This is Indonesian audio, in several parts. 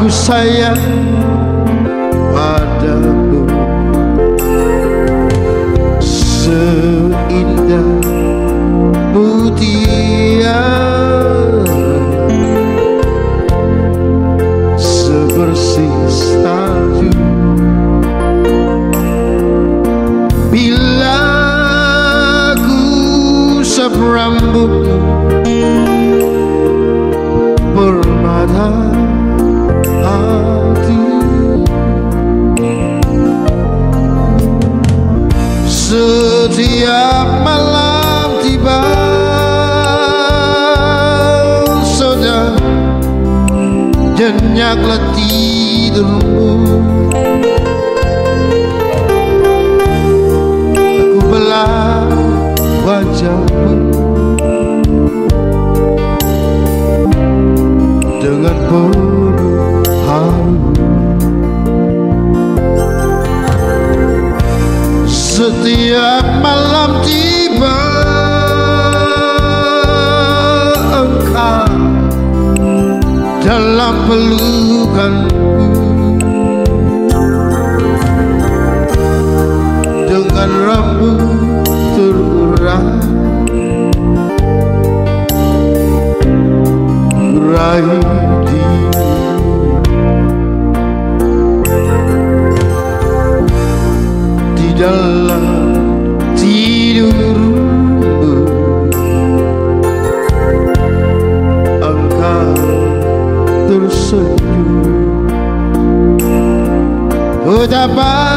Aku sayang padamu. Seindah mutiara Sebersih chocolatey no moon pelukanku Dengan rambut terurai Raih tersenyum betapa cantiknya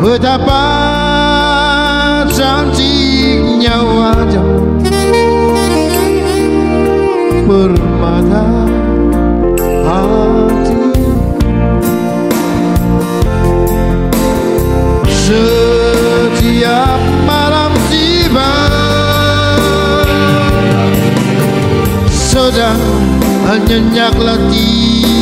betapa cantiknya wajah permata hati. Setiap malam tiba Sudah nyenyaklah tidurmu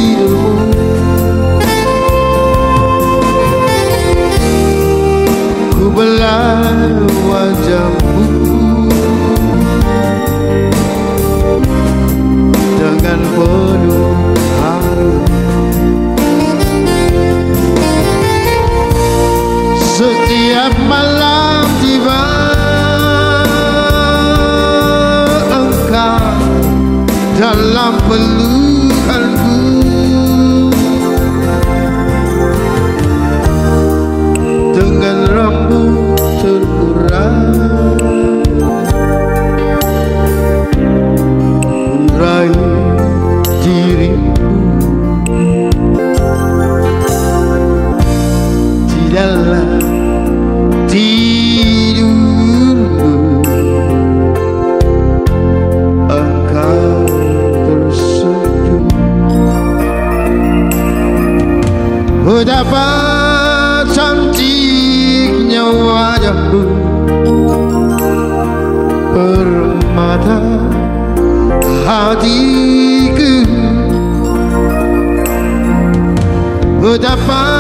dalam pelukanku betapa cantiknya wajahmu permata hatiku. Betapa